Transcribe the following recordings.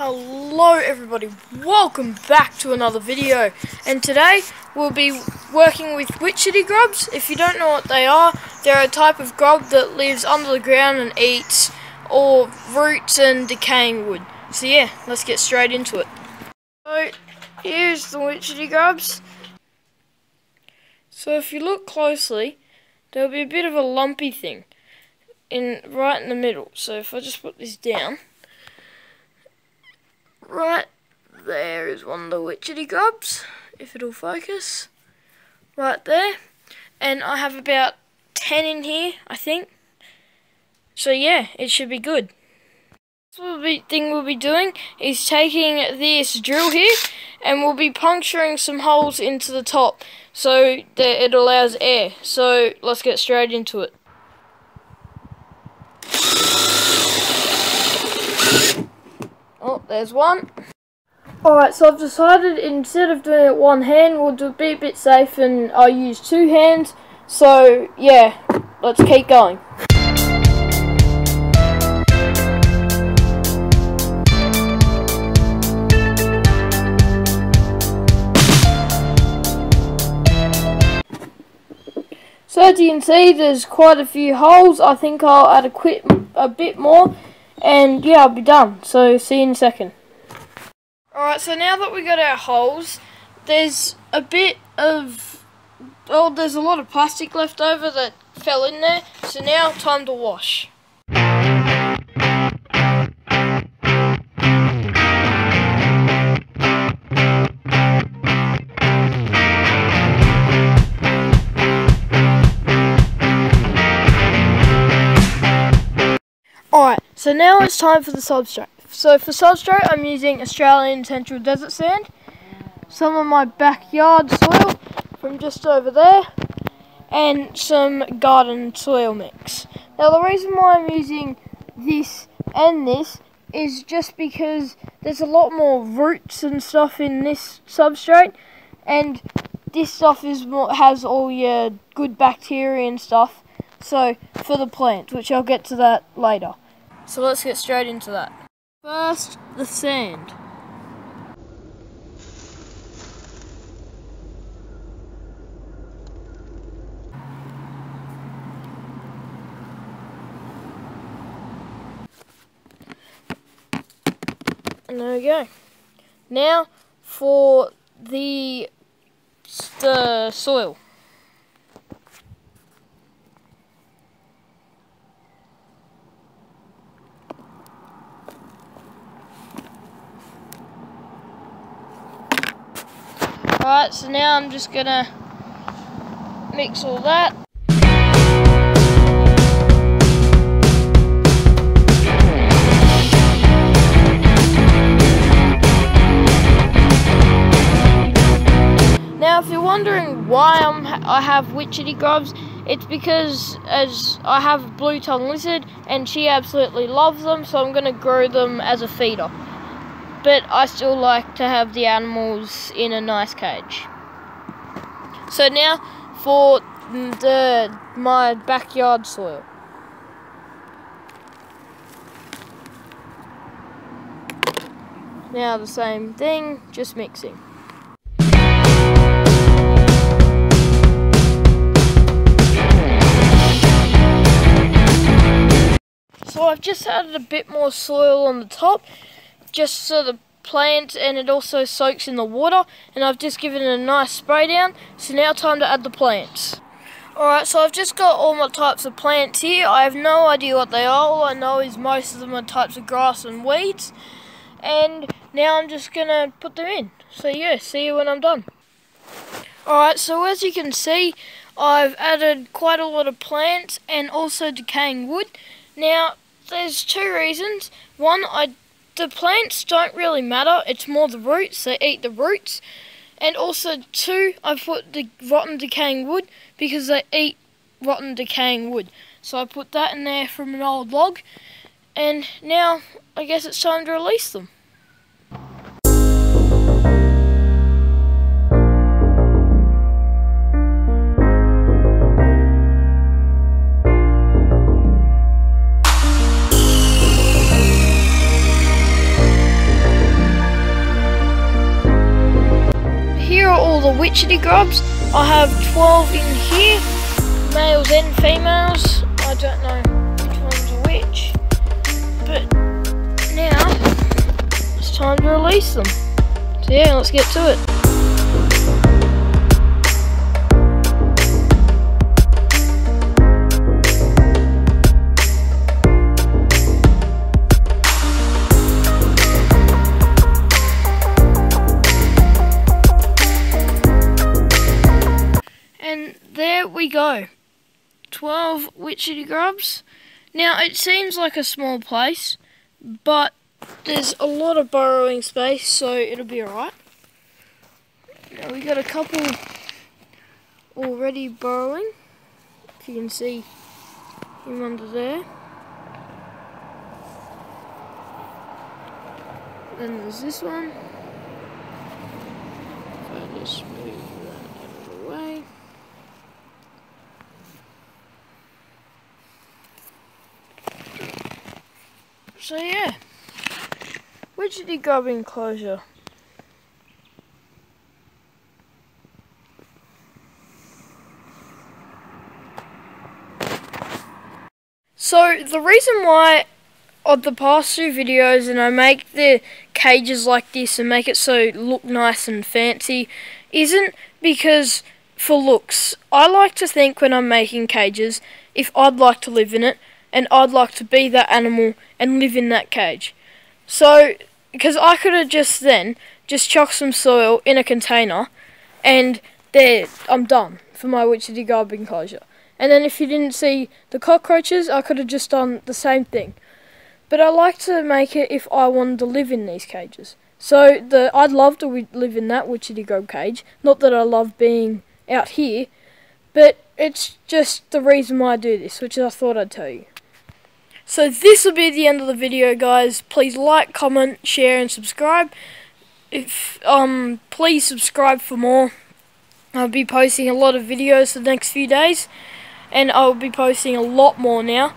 Hello everybody, welcome back to another video and today we'll be working with witchetty grubs. If you don't know what they are, they're a type of grub that lives under the ground and eats all roots and decaying wood. So yeah, let's get straight into it. So here's the witchetty grubs. So if you look closely, there'll be a bit of a lumpy thing in right in the middle. So if I just put this down, Right there is one of the witchetty grubs, if it'll focus. Right there. And I have about 10 in here, I think. So yeah, it should be good. The thing we'll be doing is taking this drill here and we'll be puncturing some holes into the top so that it allows air. So let's get straight into it. There's one. Alright, so I've decided instead of doing it one hand, we'll do be a bit safe and I'll use two hands. So, yeah, let's keep going. So as you can see, there's quite a few holes. I think I'll add a, quit, a bit more and yeah, I'll be done. So see you in a second. Alright, so now that we got our holes, there's a bit of, well, there's a lot of plastic left over that fell in there. So now time to wash. So now it's time for the substrate. So for substrate, I'm using Australian Central Desert Sand, some of my backyard soil from just over there, and some garden soil mix. Now the reason why I'm using this and this is just because there's a lot more roots and stuff in this substrate, and this stuff is more, has all your good bacteria and stuff. So for the plant, which I'll get to that later. So let's get straight into that. First, the sand. And there we go. Now for the the soil. Alright, so now I'm just gonna mix all that. Now if you're wondering why I'm, I have witchetty grubs, it's because as I have blue tongue lizard and she absolutely loves them, so I'm going to grow them as a feeder but I still like to have the animals in a nice cage. So now for the my backyard soil. Now the same thing, just mixing. So I've just added a bit more soil on the top just so the plant and it also soaks in the water. And I've just given it a nice spray down. So now time to add the plants. Alright so I've just got all my types of plants here. I have no idea what they are. All I know is most of them are types of grass and weeds. And now I'm just gonna put them in. So yeah see you when I'm done. Alright so as you can see I've added quite a lot of plants and also decaying wood. Now there's two reasons. One I the plants don't really matter. It's more the roots. They eat the roots. And also, two, I put the rotten decaying wood because they eat rotten decaying wood. So I put that in there from an old log. And now, I guess it's time to release them. Witchetty grubs. I have 12 in here, males and females. I don't know which one's are which, but now it's time to release them. So yeah, let's get to it. 12 witchetty grubs. Now it seems like a small place, but there's a lot of burrowing space, so it'll be alright. Now we got a couple already burrowing. If you can see him under there. Then there's this one. If I move that out of the way. So yeah, witchetty grub enclosure. So the reason why on the past two videos and I make the cages like this and make it so look nice and fancy isn't because for looks. I like to think when I'm making cages if I'd like to live in it and I'd like to be that animal and live in that cage. So, because I could have just then just chucked some soil in a container and there, I'm done for my witchetty grub enclosure. And then if you didn't see the cockroaches, I could have just done the same thing. But I like to make it if I wanted to live in these cages. So the I'd love to live in that witchetty grub cage. Not that I love being out here, but it's just the reason why I do this, which I thought I'd tell you. So this will be the end of the video, guys. Please like, comment, share, and subscribe. If um, please subscribe for more. I'll be posting a lot of videos for the next few days, and I'll be posting a lot more now.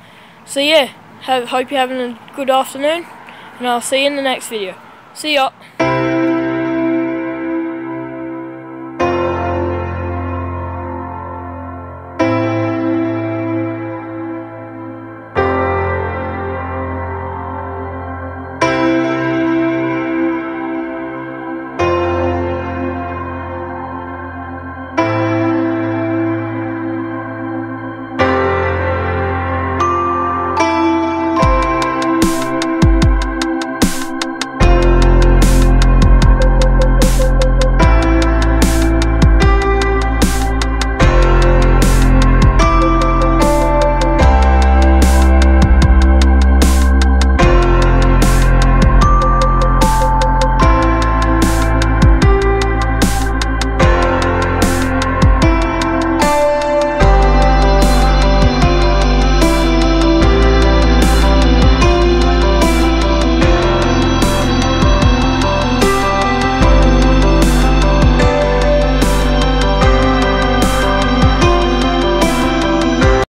So yeah, have, hope you're having a good afternoon, and I'll see you in the next video. See ya.